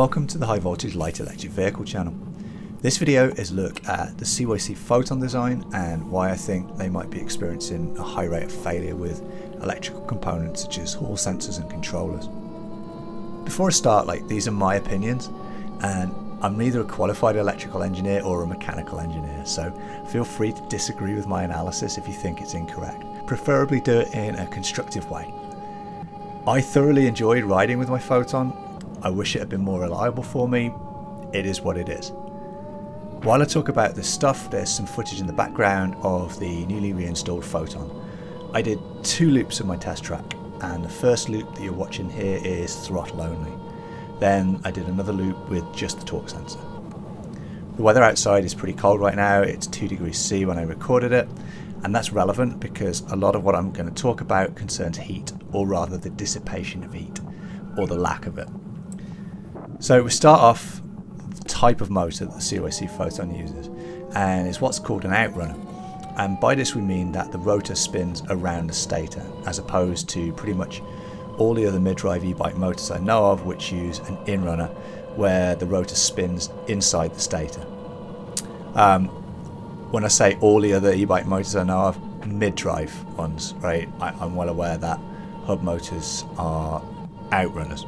Welcome to the High Voltage Light Electric Vehicle channel. This video is a look at the CYC Photon design and why I think they might be experiencing a high rate of failure with electrical components such as hall sensors and controllers. Before I start, like these are my opinions and I'm neither a qualified electrical engineer or a mechanical engineer, so feel free to disagree with my analysis if you think it's incorrect. Preferably do it in a constructive way. I thoroughly enjoyed riding with my Photon. I wish it had been more reliable for me. It is what it is. While I talk about this stuff, there's some footage in the background of the newly reinstalled Photon. I did two loops of my test track, and the first loop that you're watching here is throttle only. Then I did another loop with just the torque sensor. The weather outside is pretty cold right now, it's 2 degrees C when I recorded it, and that's relevant because a lot of what I'm going to talk about concerns heat, or rather the dissipation of heat, or the lack of it. So we start off the type of motor that the CYC Photon uses, and it's what's called an outrunner. And by this we mean that the rotor spins around the stator, as opposed to pretty much all the other mid-drive e-bike motors I know of which use an in-runner where the rotor spins inside the stator. Um, when I say all the other e-bike motors I know of, mid-drive ones, right? I, I'm well aware that hub motors are outrunners.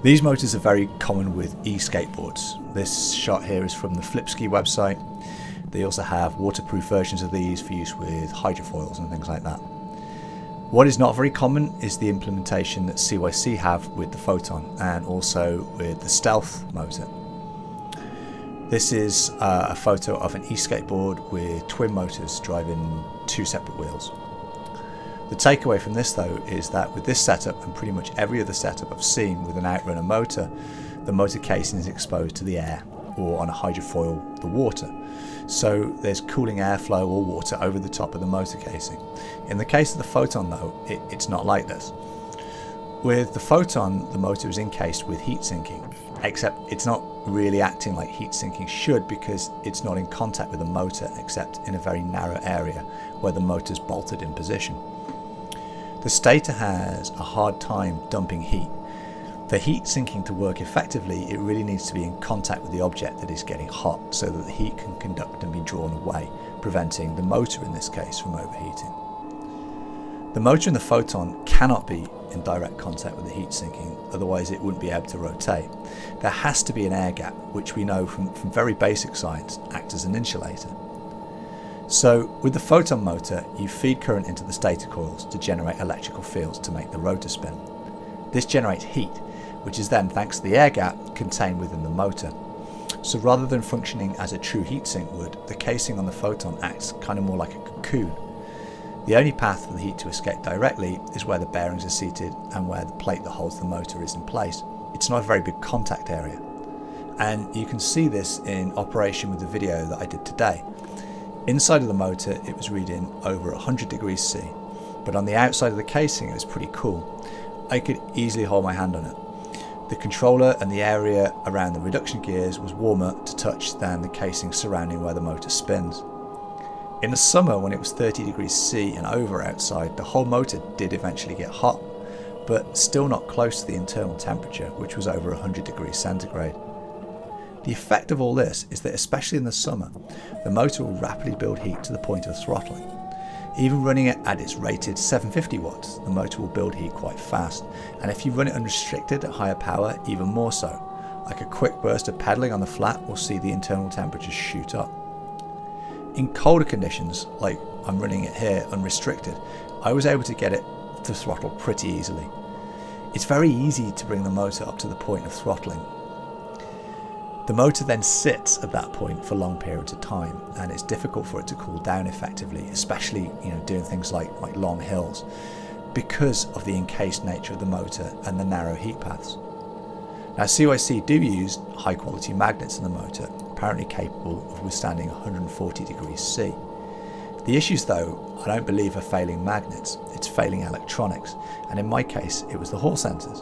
These motors are very common with e-skateboards. This shot here is from the Flipsky website. They also have waterproof versions of these for use with hydrofoils and things like that. What is not very common is the implementation that CYC have with the Photon and also with the Stealth motor. This is uh, a photo of an e-skateboard with twin motors driving two separate wheels. The takeaway from this though is that with this setup and pretty much every other setup I've seen with an outrunner motor, the motor casing is exposed to the air or on a hydrofoil the water. So there's cooling airflow or water over the top of the motor casing. In the case of the Photon though, it, it's not like this. With the Photon, the motor is encased with heat sinking, except it's not really acting like heat sinking should because it's not in contact with the motor except in a very narrow area where the motor's bolted in position. The stator has a hard time dumping heat. For heat sinking to work effectively, it really needs to be in contact with the object that is getting hot so that the heat can conduct and be drawn away, preventing the motor in this case from overheating. The motor and the photon cannot be in direct contact with the heat sinking, otherwise it wouldn't be able to rotate. There has to be an air gap, which we know from, from very basic science acts as an insulator. So with the photon motor, you feed current into the stator coils to generate electrical fields to make the rotor spin. This generates heat, which is then, thanks to the air gap, contained within the motor. So rather than functioning as a true heatsink would, the casing on the photon acts kind of more like a cocoon. The only path for the heat to escape directly is where the bearings are seated and where the plate that holds the motor is in place. It's not a very big contact area. And you can see this in operation with the video that I did today. Inside of the motor it was reading over 100 degrees C, but on the outside of the casing it was pretty cool. I could easily hold my hand on it. The controller and the area around the reduction gears was warmer to touch than the casing surrounding where the motor spins. In the summer when it was 30 degrees C and over outside, the whole motor did eventually get hot, but still not close to the internal temperature, which was over 100 degrees centigrade. The effect of all this is that especially in the summer, the motor will rapidly build heat to the point of throttling. Even running it at its rated 750 watts, the motor will build heat quite fast, and if you run it unrestricted at higher power, even more so. Like a quick burst of pedaling on the flat will see the internal temperatures shoot up. In colder conditions, like I'm running it here unrestricted, I was able to get it to throttle pretty easily. It's very easy to bring the motor up to the point of throttling the motor then sits at that point for long periods of time and it's difficult for it to cool down effectively, especially you know doing things like, like long hills because of the encased nature of the motor and the narrow heat paths. Now CYC do use high quality magnets in the motor, apparently capable of withstanding 140 degrees C. The issues though, I don't believe are failing magnets, it's failing electronics, and in my case it was the hall sensors.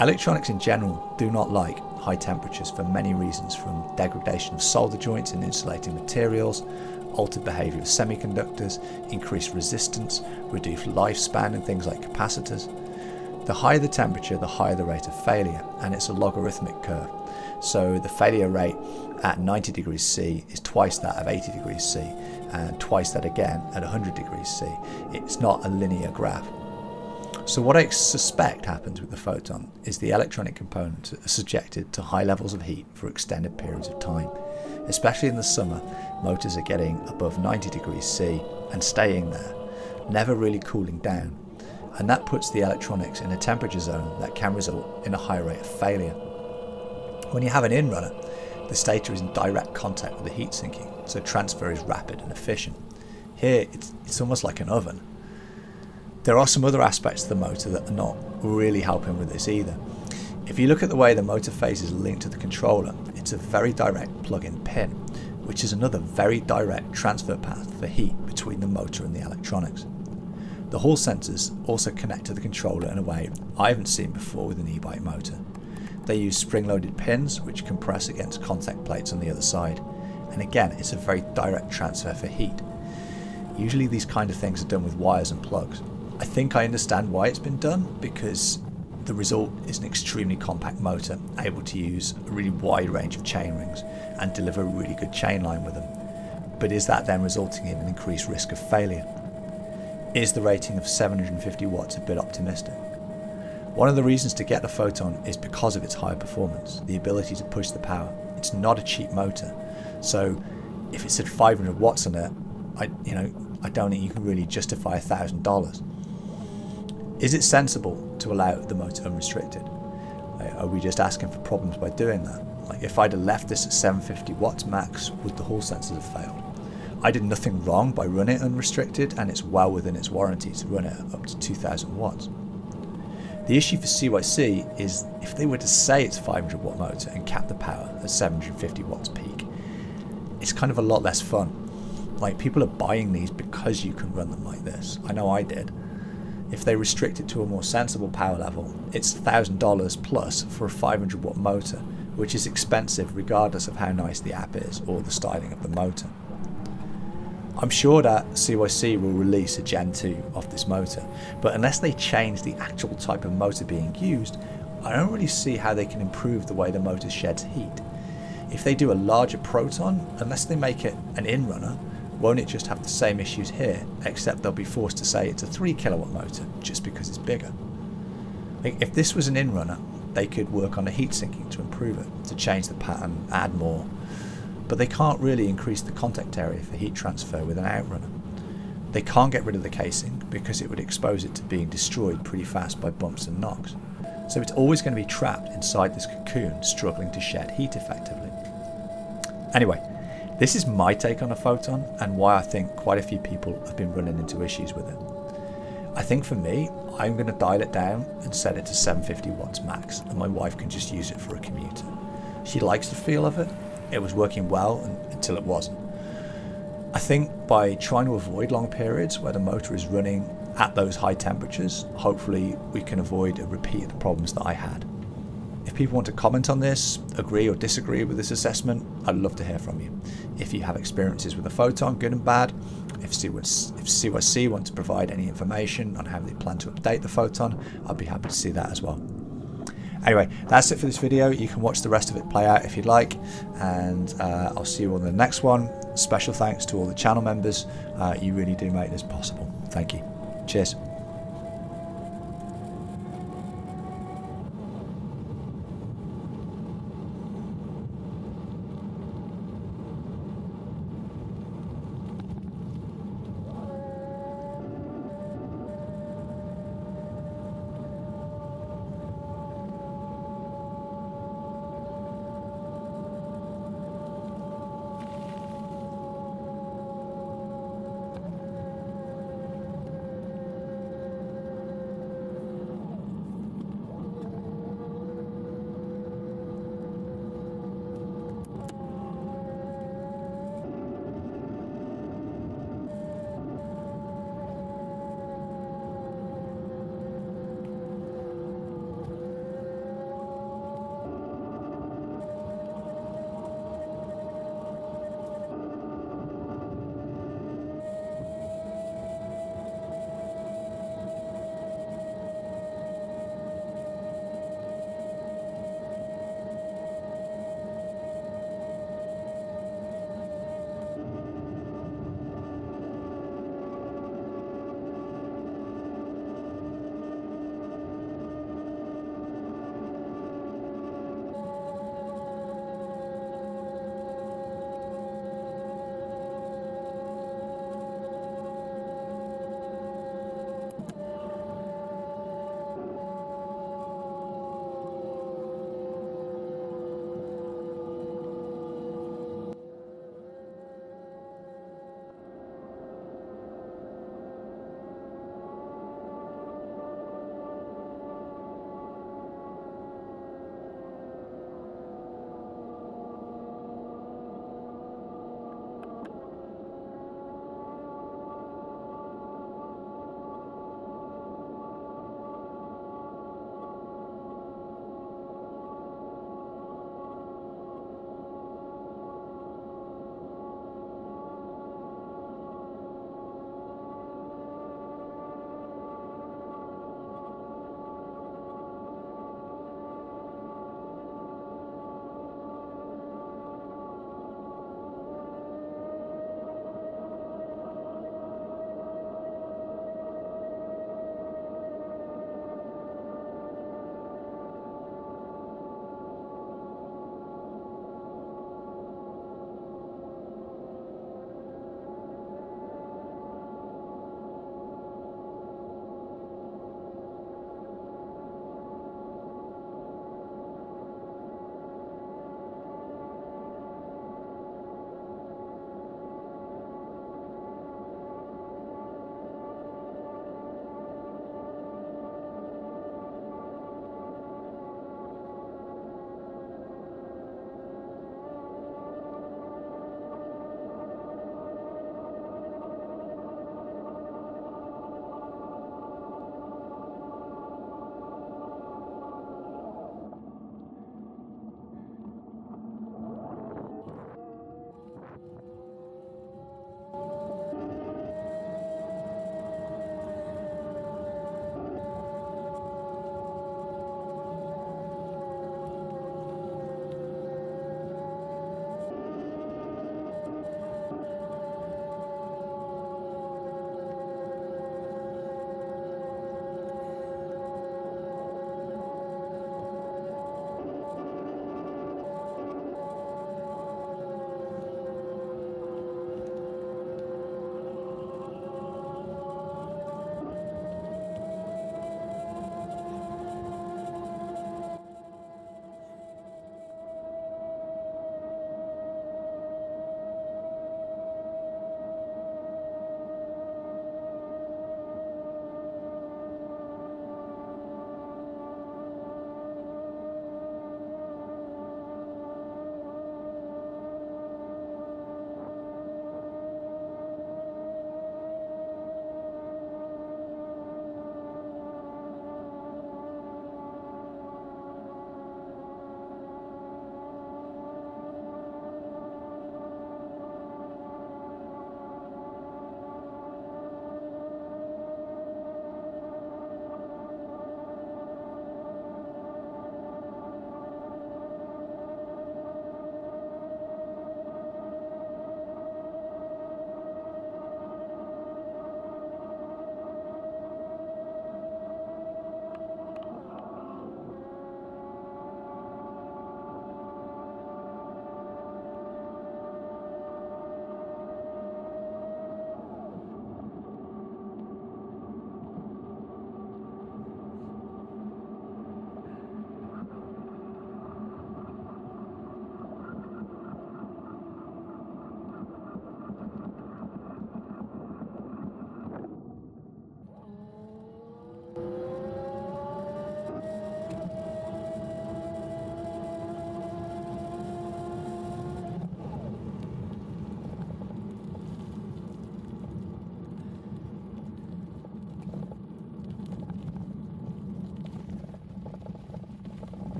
Electronics in general do not like high temperatures for many reasons from degradation of solder joints in insulating materials, altered behaviour of semiconductors, increased resistance, reduced lifespan in things like capacitors. The higher the temperature, the higher the rate of failure, and it's a logarithmic curve. So the failure rate at 90 degrees C is twice that of 80 degrees C, and twice that again at 100 degrees C. It's not a linear graph. So what I suspect happens with the photon is the electronic components are subjected to high levels of heat for extended periods of time. Especially in the summer, motors are getting above 90 degrees C and staying there, never really cooling down. And that puts the electronics in a temperature zone that can result in a high rate of failure. When you have an in-runner, the stator is in direct contact with the heat sinking, so transfer is rapid and efficient. Here, it's, it's almost like an oven there are some other aspects of the motor that are not really helping with this either. If you look at the way the motor phase is linked to the controller, it's a very direct plug-in pin, which is another very direct transfer path for heat between the motor and the electronics. The Hall sensors also connect to the controller in a way I haven't seen before with an e-bike motor. They use spring-loaded pins which compress against contact plates on the other side, and again it's a very direct transfer for heat. Usually these kind of things are done with wires and plugs, I think I understand why it's been done because the result is an extremely compact motor able to use a really wide range of chain rings and deliver a really good chain line with them. But is that then resulting in an increased risk of failure? Is the rating of 750 watts a bit optimistic? One of the reasons to get the Photon is because of its high performance, the ability to push the power. It's not a cheap motor, so if it's at 500 watts on it, I you know I don't think you can really justify a thousand dollars. Is it sensible to allow the motor unrestricted? Are we just asking for problems by doing that? Like if I'd have left this at 750 watts max, would the Hall sensors have failed? I did nothing wrong by running it unrestricted and it's well within its warranty to run it up to 2000 watts. The issue for CYC is if they were to say it's 500 watt motor and cap the power at 750 watts peak, it's kind of a lot less fun. Like people are buying these because you can run them like this. I know I did. If they restrict it to a more sensible power level, it's $1,000 plus for a 500 watt motor, which is expensive regardless of how nice the app is or the styling of the motor. I'm sure that CYC will release a Gen 2 of this motor, but unless they change the actual type of motor being used, I don't really see how they can improve the way the motor sheds heat. If they do a larger Photon, unless they make it an in-runner, won't it just have the same issues here, except they'll be forced to say it's a 3 kilowatt motor just because it's bigger? If this was an in-runner, they could work on the heat sinking to improve it, to change the pattern, add more. But they can't really increase the contact area for heat transfer with an outrunner. They can't get rid of the casing because it would expose it to being destroyed pretty fast by bumps and knocks. So it's always going to be trapped inside this cocoon, struggling to shed heat effectively. Anyway, this is my take on a photon and why I think quite a few people have been running into issues with it. I think for me, I'm going to dial it down and set it to 750 watts max and my wife can just use it for a commuter. She likes the feel of it. It was working well until it wasn't. I think by trying to avoid long periods where the motor is running at those high temperatures, hopefully we can avoid a repeat of the problems that I had. People want to comment on this, agree or disagree with this assessment, I'd love to hear from you. If you have experiences with a photon, good and bad, if CYC want to provide any information on how they plan to update the photon, I'd be happy to see that as well. Anyway, that's it for this video. You can watch the rest of it play out if you'd like, and uh, I'll see you on the next one. Special thanks to all the channel members. Uh, you really do make this possible. Thank you. Cheers.